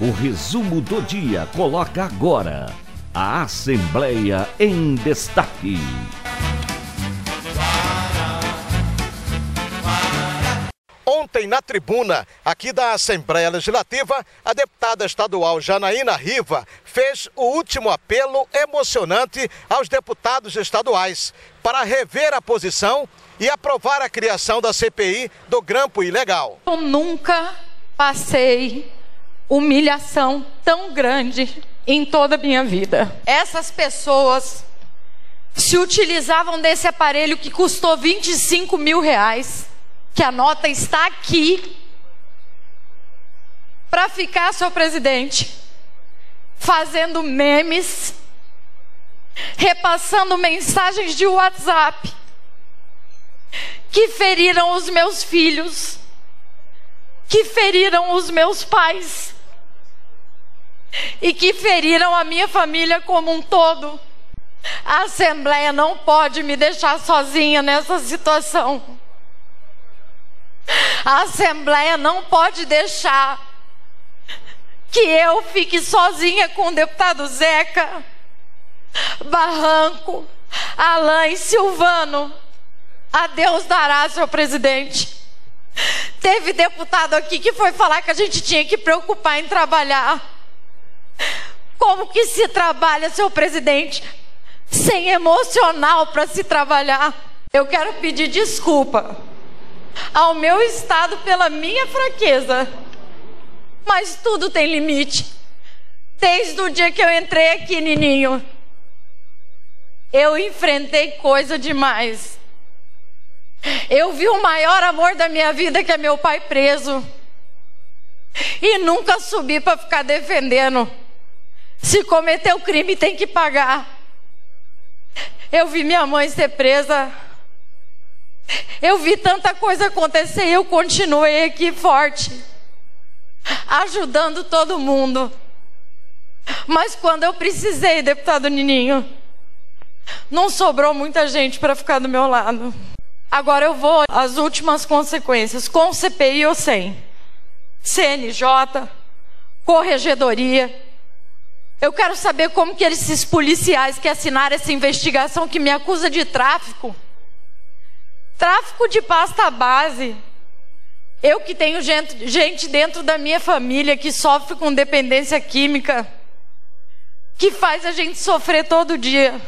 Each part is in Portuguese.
O resumo do dia coloca agora a Assembleia em Destaque. Ontem, na tribuna aqui da Assembleia Legislativa, a deputada estadual Janaína Riva fez o último apelo emocionante aos deputados estaduais para rever a posição e aprovar a criação da CPI do grampo ilegal. Eu nunca passei humilhação tão grande em toda a minha vida. Essas pessoas se utilizavam desse aparelho que custou 25 mil reais, que a nota está aqui, para ficar, seu presidente, fazendo memes, repassando mensagens de WhatsApp, que feriram os meus filhos, que feriram os meus pais e que feriram a minha família como um todo. A Assembleia não pode me deixar sozinha nessa situação. A Assembleia não pode deixar que eu fique sozinha com o deputado Zeca, Barranco, Alain Silvano. A Deus dará, senhor presidente. Teve deputado aqui que foi falar que a gente tinha que preocupar em trabalhar. Como que se trabalha, seu presidente, sem emocional para se trabalhar? Eu quero pedir desculpa ao meu estado pela minha fraqueza. Mas tudo tem limite. Desde o dia que eu entrei aqui, Nininho, eu enfrentei coisa demais. Eu vi o maior amor da minha vida, que é meu pai preso. E nunca subi para ficar defendendo. Se cometeu crime, tem que pagar. Eu vi minha mãe ser presa. Eu vi tanta coisa acontecer e eu continuei aqui forte, ajudando todo mundo. Mas quando eu precisei, deputado Nininho, não sobrou muita gente para ficar do meu lado. Agora eu vou às últimas consequências, com CPI ou sem. CNJ, Corregedoria. Eu quero saber como que esses policiais que assinaram essa investigação que me acusa de tráfico, tráfico de pasta base. Eu que tenho gente, gente dentro da minha família que sofre com dependência química, que faz a gente sofrer todo dia.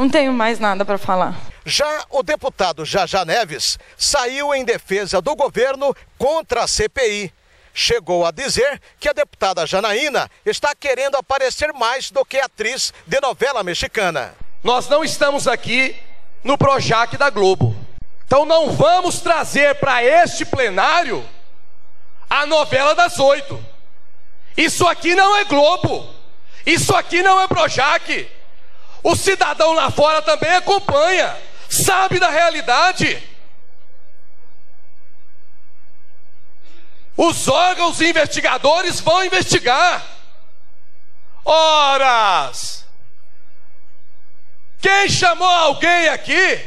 Não tenho mais nada para falar. Já o deputado Jajá Neves saiu em defesa do governo contra a CPI chegou a dizer que a deputada Janaína está querendo aparecer mais do que atriz de novela mexicana. Nós não estamos aqui no Projac da Globo. Então não vamos trazer para este plenário a novela das oito. Isso aqui não é Globo. Isso aqui não é Projac. O cidadão lá fora também acompanha, sabe da realidade. Os órgãos investigadores vão investigar. Horas! Quem chamou alguém aqui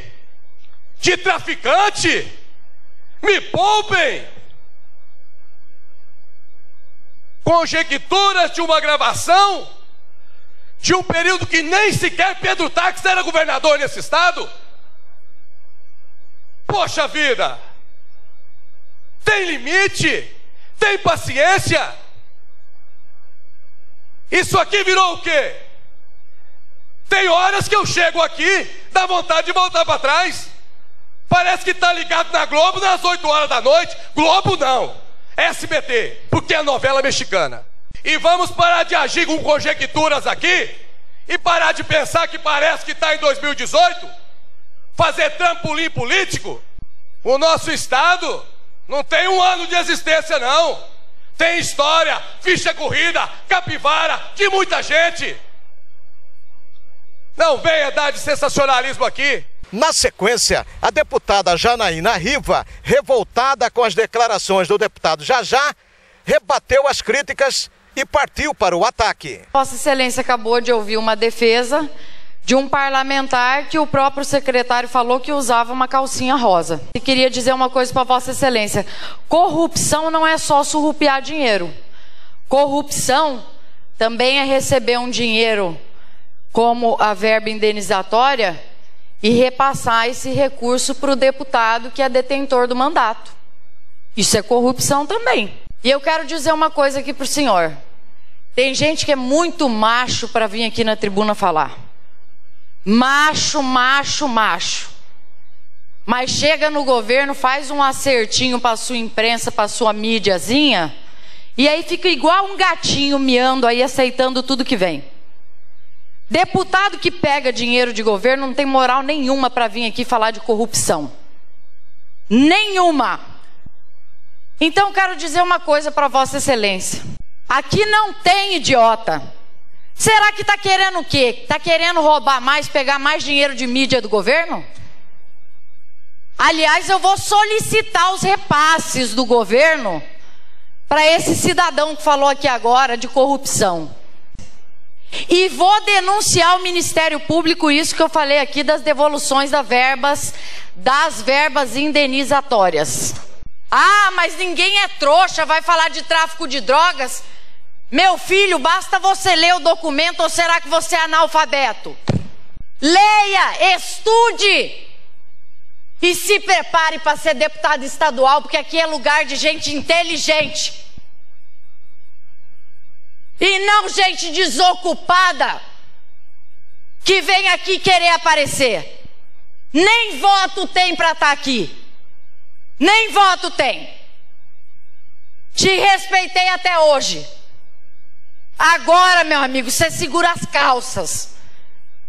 de traficante? Me poupem! Conjecturas de uma gravação de um período que nem sequer Pedro Táxi era governador nesse estado? Poxa vida! Tem limite! Tem paciência? Isso aqui virou o quê? Tem horas que eu chego aqui, dá vontade de voltar para trás. Parece que está ligado na Globo nas 8 horas da noite. Globo não. SBT, porque é novela mexicana. E vamos parar de agir com conjecturas aqui e parar de pensar que parece que está em 2018. Fazer trampolim político. O nosso Estado não tem um ano de existência, não. Tem história, ficha corrida, capivara, de muita gente. Não venha dar de sensacionalismo aqui. Na sequência, a deputada Janaína Riva, revoltada com as declarações do deputado Jajá, rebateu as críticas e partiu para o ataque. Vossa Excelência acabou de ouvir uma defesa de um parlamentar que o próprio secretário falou que usava uma calcinha rosa. E queria dizer uma coisa para Vossa Excelência: corrupção não é só surrupiar dinheiro. Corrupção também é receber um dinheiro como a verba indenizatória e repassar esse recurso para o deputado que é detentor do mandato. Isso é corrupção também. E eu quero dizer uma coisa aqui para o senhor. Tem gente que é muito macho para vir aqui na tribuna falar. Macho, macho, macho. Mas chega no governo, faz um acertinho para sua imprensa, para sua mídiazinha, e aí fica igual um gatinho miando aí, aceitando tudo que vem. Deputado que pega dinheiro de governo não tem moral nenhuma para vir aqui falar de corrupção. Nenhuma. Então quero dizer uma coisa para Vossa Excelência. Aqui não tem idiota. Será que está querendo o quê? Está querendo roubar mais, pegar mais dinheiro de mídia do governo? Aliás, eu vou solicitar os repasses do governo para esse cidadão que falou aqui agora de corrupção. E vou denunciar o Ministério Público isso que eu falei aqui das devoluções das verbas, das verbas indenizatórias. Ah, mas ninguém é trouxa, vai falar de tráfico de drogas? Meu filho, basta você ler o documento ou será que você é analfabeto? Leia, estude e se prepare para ser deputado estadual, porque aqui é lugar de gente inteligente. E não gente desocupada que vem aqui querer aparecer. Nem voto tem para estar tá aqui. Nem voto tem. Te respeitei até hoje. Agora, meu amigo, você segura as calças.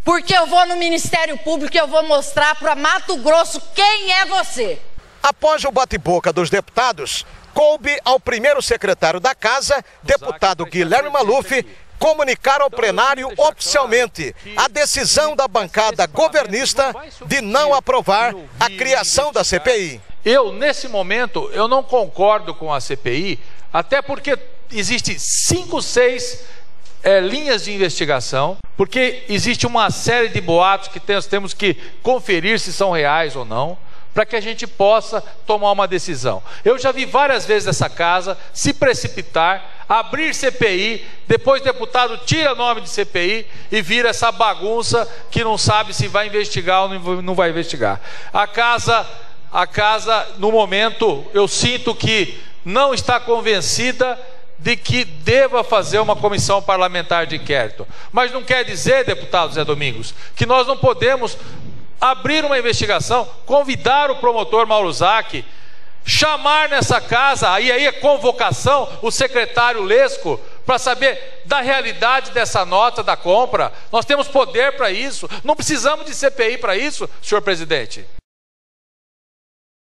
Porque eu vou no Ministério Público e eu vou mostrar para Mato Grosso quem é você. Após o bate-boca dos deputados, coube ao primeiro secretário da Casa, deputado Guilherme Maluf, comunicar ao plenário oficialmente a decisão da bancada governista de não aprovar a criação da CPI. Eu, nesse momento, eu não concordo com a CPI, até porque existe cinco, seis é, linhas de investigação, porque existe uma série de boatos que nós temos que conferir se são reais ou não, para que a gente possa tomar uma decisão. Eu já vi várias vezes essa casa se precipitar, abrir CPI, depois o deputado tira nome de CPI e vira essa bagunça que não sabe se vai investigar ou não vai investigar. A casa, a casa, no momento, eu sinto que não está convencida de que deva fazer uma comissão parlamentar de inquérito. Mas não quer dizer, deputado Zé Domingos, que nós não podemos abrir uma investigação, convidar o promotor Mauro Zac, chamar nessa casa, aí aí é convocação, o secretário Lesco, para saber da realidade dessa nota da compra. Nós temos poder para isso, não precisamos de CPI para isso, senhor presidente.